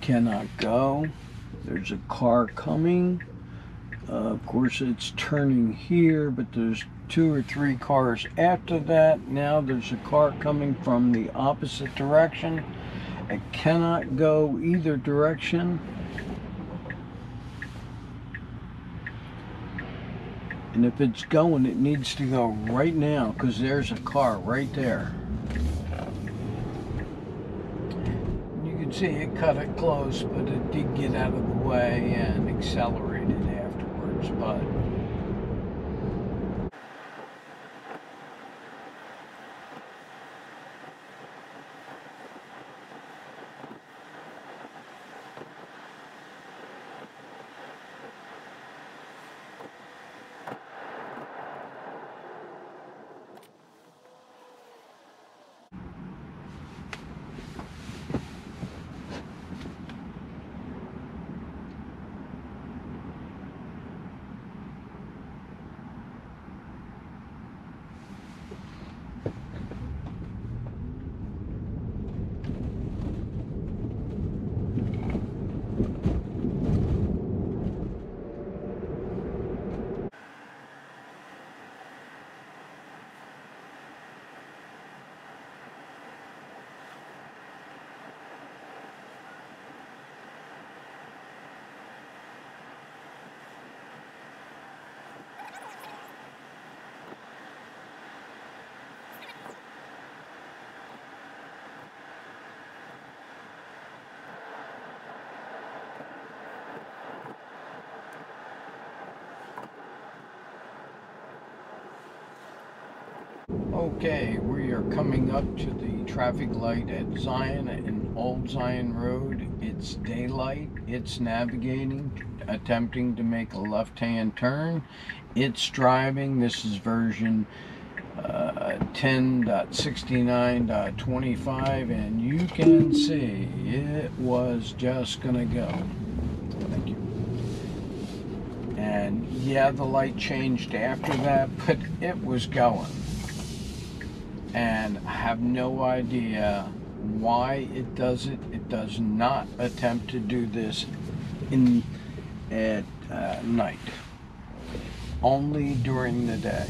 cannot go. There's a car coming. Uh, of course, it's turning here, but there's two or three cars after that. Now there's a car coming from the opposite direction. It cannot go either direction. And if it's going, it needs to go right now because there's a car right there. Can see it cut it close, but it did get out of the way and accelerated afterwards. But Okay, we are coming up to the traffic light at Zion and Old Zion Road. It's daylight. It's navigating, attempting to make a left-hand turn. It's driving. This is version uh, 10.69.25 and you can see it was just gonna go. Thank you. And yeah, the light changed after that, but it was going and I have no idea why it does it. It does not attempt to do this in at uh, night, only during the day.